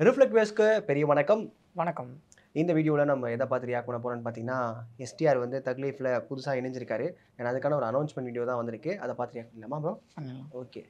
வியூவர்ஸ்க்கு பெரிய வணக்கம். வணக்கம். இந்த வீடியோவில் நம்ம எதை பார்த்து ரியாக்ட் பண்ண போகிறோம்னு பார்த்தீங்கன்னா எஸ்டிஆர் வந்து தக்லீஃபில் புதுசாக இணைஞ்சிருக்காரு. ஏன்னா அதுக்கான ஒரு அனௌன்ஸ்மெண்ட் வீடியோ தான் வந்திருக்கு. அதை பார்த்து ரியாக்ட் பண்ணலாமா ப்ரோ ஓகே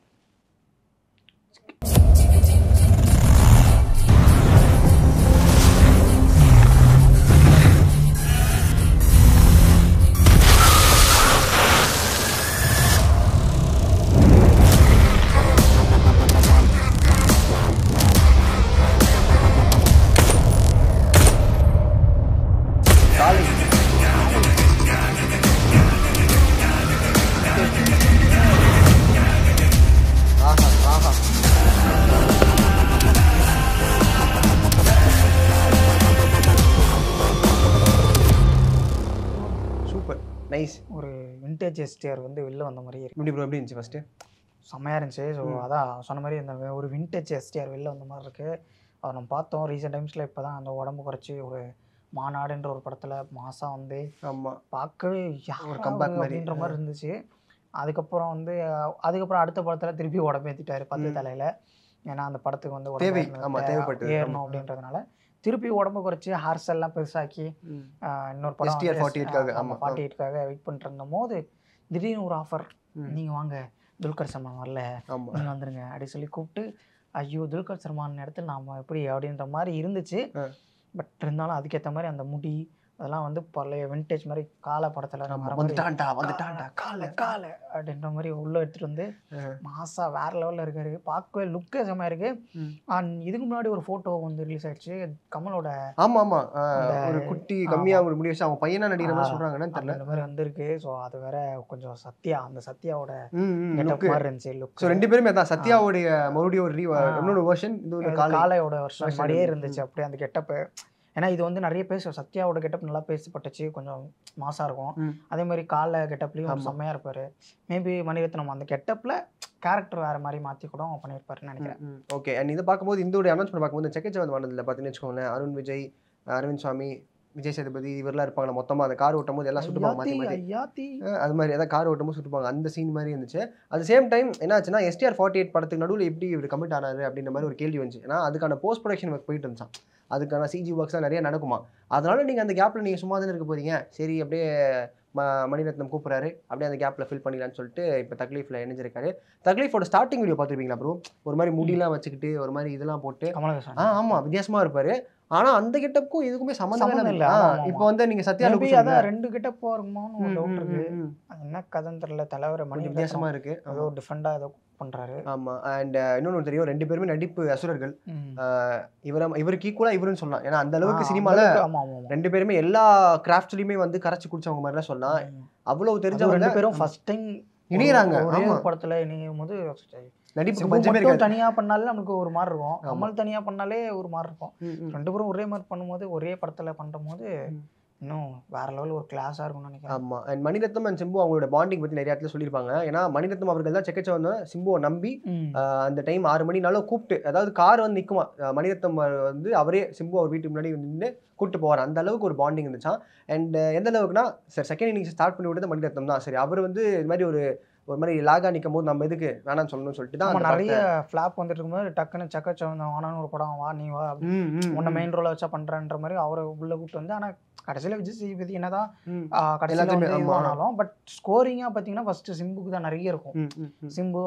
நைஸ் ஒரு விண்டேஜ் எஸ்டிஆர் வந்து வெளில வந்த மாதிரி இருக்கு. இப்படி ப்ரோ எப்படி இருந்துச்சு ஃபஸ்ட்டு செம்மையாக இருந்துச்சு. ஸோ அதான் சொன்ன மாதிரி இந்த ஒரு விண்டேஜ் எஸ்டிஆர் வெளில வந்த மாதிரி இருக்கு. அவர் நம்ம பார்த்தோம் ரீசெண்ட் டைம்ஸில் இப்போ தான் அந்த உடம்பு குறைச்சி ஒரு மாநாடுன்ற ஒரு படத்தில் மாதம் வந்து ஆமாம் பார்க்கவே ஒரு கம்பேக். அப்படின்ற மாதிரி. இருந்துச்சு. அதுக்கப்புறம் வந்து அதுக்கப்புறம் அடுத்த படத்தில் திருப்பி உடம்பேற்றிட்டாரு பத்து ம். தலையில். ஏன்னா அந்த படத்துக்கு வந்து உடம்பு தேவை. ஏறணும் அப்படின்றதுனால. திருப்பி உடம்பு குறைச்சி ஹேர்ஸ் எல்லாம் பெருசாக்கி இன்னொரு படம் STR 48 க்காக, ஆமா. ஃபார்ட்டி எயிட்காக வெயிட் பண்ணிட்டு இருந்த போது திடீர்னு ஒரு ஆஃபர். நீங்கள் வாங்க துல்கர் சல்மான் வரல ஆமாம் நீங்கள் வந்துருங்க அப்படி சொல்லி கூப்பிட்டு ஐயோ துல்கர் சல்மான் இடத்துல நாம எப்படி அப்படின்ற மாதிரி இருந்துச்சு. பட் இருந்தாலும் அதுக்கேற்ற மாதிரி அந்த முடி அதெல்லாம் வந்து பழைய விண்டேஜ் மாதிரி கால படத்தில் வந்துட்டான்டா வந்துட்டான்டா கால. கால அப்படின்ற மாதிரி உள்ள எடுத்துட்டு வந்து ஆ. மாசா வேற லெவல்ல இருக்காரு. பார்க்கவே லுக்கே செம்மையா இருக்கு. அண்ட் இதுக்கு முன்னாடி ஒரு போட்டோ வந்து ரிலீஸ் ஆயிடுச்சு. கமலோட ஆமா ஆமா. ஆ, அந்த- ஒரு குட்டி கம்மியா ஒரு முடி வச்சு அவங்க பையனா நடிக்கிற மாதிரி சொல்றாங்கன்னு தெரியல. அந்த மாதிரி வந்திருக்கு. ஸோ அது வேற கொஞ்சம் சத்யா அந்த சத்யாவோட. மாதிரி இருந்துச்சு லுக் ஸோ ரெண்டு பேருமே அதான் சத்யாவுடைய மறுபடியும் ஒரு. இன்னொரு வெர்ஷன் இது ஒரு காலையோட வருஷம் மாதிரியே. இருந்துச்சு. அப்படியே அந்த கெட்டப்பு ஏன்னா இது வந்து நிறைய பேச சத்யாவோட கெட்டப் நல்லா பேசப்பட்டுச்சு. கொஞ்சம் மாசா இருக்கும். அதே மாதிரி காலை கெட்டப்லயும் ஆமா. செம்மையா இருப்பாரு. மேபி மணிரத்னம் அந்த கெட்டப்ல கேரக்டர் வேற மாதிரி மாத்தி கூட பண்ணியிருப்பாருன்னு நினைக்கிறேன். ஓகே அண்ட் இதை பார்க்கும்போது இந்த ஒரு அனௌன்ஸ்மெண்ட் பார்க்கும்போது செக்கச்சவன் வந்ததில்ல பார்த்தீங்கன்னு வச்சுக்கோங்களேன் அருண் விஜய் அரவிந்த் சுவாமி விஜய் சேதுபதி இவரெல்லாம் இருப்பாங்க மொத்தமா அந்த கார் ஓட்டும் போது எல்லாம் சுட்டுப்பாங்க மாற்றி மாற்றி. அது மாதிரி ஏதாவது கார் ஓட்டும் போது சுட்டுப்பாங்க. அந்த சீன் மாதிரி இருந்துச்சு. The சேம் டைம் என்னாச்சுன்னா எஸ்டிஆர் ஃபார்ட்டி எயிட் படத்துக்கு நடுவில் எப்படி இவர் கமிட் ஆனாரு அப்படின்ற மாதிரி ஒரு கேள்வி வந்துச்சு. ஏன்னா அதுக்கான போஸ்ட் ப்ரொடக்ஷன் ஒர்க் போயிட்டு இருந்துச்சான் அதுக்கான சிஜி ஒர்க்ஸ்லாம் நிறைய நடக்குமா? அதனால நீங்கள் அந்த கேப்பில் நீங்கள் சும்மா தானே இருக்க போறீங்க. சரி அப்படியே ம மணிரத்னம் கூப்பிட்றாரு. அப்படியே அந்த கேப்பில் ஃபில் பண்ணிடலாம்னு சொல்லிட்டு இப்போ தக்லீஃபில் இணைஞ்சிருக்காரு. தக்லீஃபோட ஸ்டார்டிங் வீடியோ பார்த்துருப்பீங்களா ப்ரோ ஒரு மாதிரி முடியெல்லாம் வச்சுக்கிட்டு ஒரு மாதிரி இதெல்லாம் போட்டு. ஆ ஆமா வித்தியாசமா இருப்பாரு. ஆனா அந்த கெட்டப்புக்கும் இதுக்குமே சம்மந்தமே இல்லை. இப்போ வந்து நீங்க சத்யா அதான் ரெண்டு கெட்டப் இருக்குமோன்னு ஒரு டவுட் இருக்கு. அது என்ன கதைன்னு தெரியல தலைவர் மணி வித்தியாசமா இருக்கு. ஏதோ டிஃப்ரெண்டா ஏதோ பண்றாரு. ஆமா அண்ட் இன்னொன்னு தெரியும். ரெண்டு பேருமே நடிப்பு அசுரர்கள். ம். இவர இவருக்கு ஈக்குவலா இவருன்னு சொல்லலாம். ஏன்னா அந்த அளவுக்கு சினிமால ரெண்டு பேருமே எல்லா கிராஃப்ட்லயுமே வந்து கரைச்சு குடிச்சவங்க மாதிரி தான் சொல்லலாம். அவ்வளவு தெரிஞ்சவங்க ரெண்டு பேரும் ஃபர்ஸ்ட் டைம் இணையறாங்க, ஒரே ஆமா. ஒரு படத்துல இணையும் போது பஞ்சமே இருக்காது தனியா பண்ணாலே நமக்கு ஒரு மாதிரி இருக்கும். கமல் தனியா பண்ணாலே ஒரு மாதிரி இருக்கும். ரெண்டு பேரும் ஒரே மாதிரி பண்ணும்போது ஒரே படத்துல பண்ணும்போது. இன்னும் வேற லெவல் ஒரு கிளாஸா இருக்கும்னு நினைக்கிறேன். ஆமா. அண்ட் மணிரத்னம் அண்ட் சிம்பு அவங்களோட பாண்டிங் பத்தி நிறைய இடத்துல சொல்லியிருப்பாங்க. ஏன்னா மணிரத்னம் அவர்கள் தான் செக்கச்ச வந்து சிம்புவை நம்பி அந்த டைம் ஆறு மணினாலும் கூப்பிட்டு அதாவது கார் வந்து நிற்குமா மணிரத்னம் வந்து அவரே சிம்பு அவர் வீட்டுக்கு முன்னாடி நின்று கூப்பிட்டு போவார். அந்த அளவுக்கு ஒரு பாண்டிங் இருந்துச்சான் அண்ட் எந்த அளவுக்குனா சரி செகண்ட் இன்னிங்ஸ் ஸ்டார்ட் பண்ணி விட்டது மணிரத்னம் தான். சரி அவர் வந்து இது மாதிரி ஒரு ஒரு மாதிரி லாகா நிற்கும் போது நம்ம எதுக்கு வேணாம்னு சொல்லணும்னு சொல்லிட்டு தான் நிறைய ஃபிளாப் வந்துட்டு இருக்கும்போது டக்குன்னு சக்கச்ச வானான்னு ஒரு படம் வா நீ வா உன்னை மெயின் ரோல வச்சா பண்றேன்ற மாதிரி அவரை உள்ள கூப்பிட்டு வந்து ஆனா கடைசியில விஜய் சேதுபதி என்னதான் கடைசியில பட் ஸ்கோரிங்கா பாத்தீங்கன்னா ஃபர்ஸ்ட் சிம்புக்கு தான் நிறைய இருக்கும். சிம்பு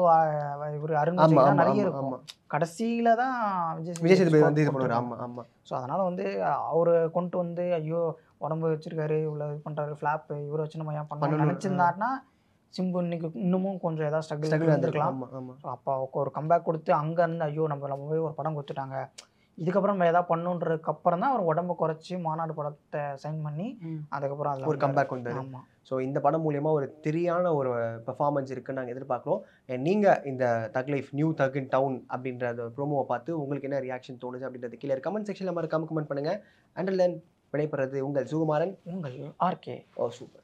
இவரு அருண் நிறைய இருக்கும். கடைசியில தான் விஜய் சேதுபதி வந்து இது பண்ணுவார். போட்டிருக்காங்க. ஆமா ஆமா. ஸோ அதனால வந்து அவரை கொண்டு வந்து ஐயோ உடம்பு வச்சிருக்காரு இவ்வளோ இது பண்றாரு ஃபிளாப் இவரை வச்சு நம்ம ஏன் பண்ணணும் நினைச்சிருந்தாருன்னா சிம்பு இன்னைக்கு இன்னமும் கொஞ்சம் ஏதாவது ஸ்ட்ரகிள் ஸ்ட்ரகிள் இருந்திருக்கலாம். அப்போ ஒரு கம்பேக் கொடுத்து அங்க இருந்து ஐயோ நம்ம நம்ம போய் ஒரு படம் கொடுத்துட்டாங்க. இதுக்கப்புறம் நம்ம ஏதாவது பண்ணுன்றதுக்கு அப்புறம் தான் அவர் உடம்பு குறைச்சி மாநாடு படத்தை சைன் பண்ணி. அதுக்கப்புறம் அதில் ஒரு கம்பேக் வந்தாரு. ஆமா. ஸோ இந்த படம் மூலியமா ஒரு தெரியான ஒரு பெர்ஃபார்மன்ஸ் இருக்குன்னு நாங்கள் எதிர்பார்க்குறோம். And நீங்க இந்த Thug Life new thug in town அப்படின்ற அந்த ப்ரோமோவை பார்த்து உங்களுக்கு என்ன ரியாக்ஷன் தோணுது அப்படின்றது கீழே கமெண்ட் செக்ஷனில் மறக்காம கமெண்ட் பண்ணுங்க. அண்ட் தென் விடைபெறது உங்கள் சுகுமாரன். உங்கள் ஆர்கே ஓ சூப்பர்